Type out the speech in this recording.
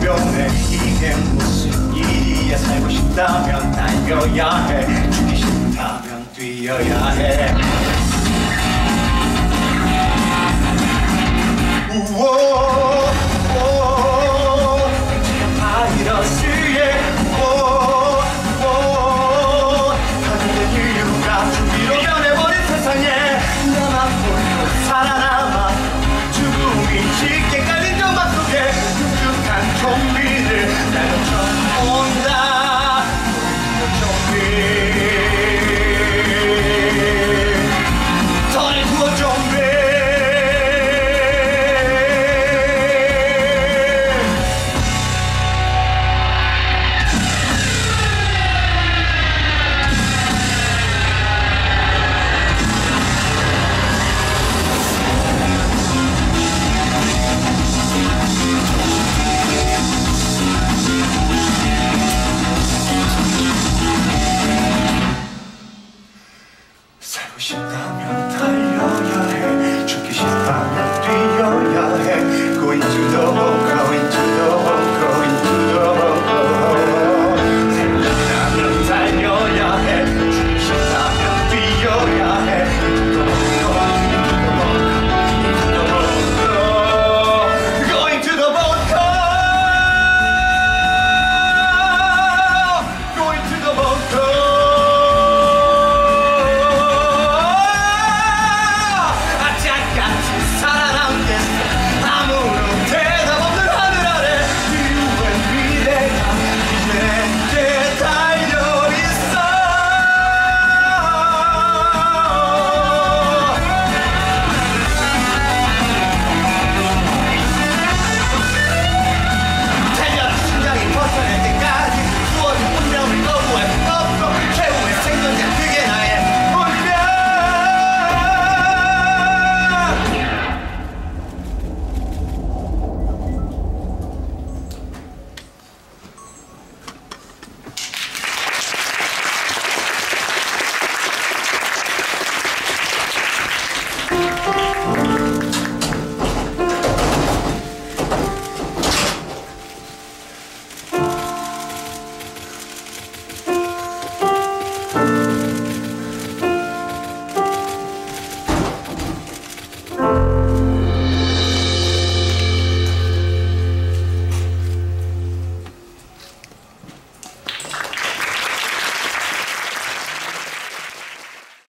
변해. 이게 무슨 일이야? 살고 싶다면 달려야 해. 죽기 싫다면 뛰어야 해. Damn,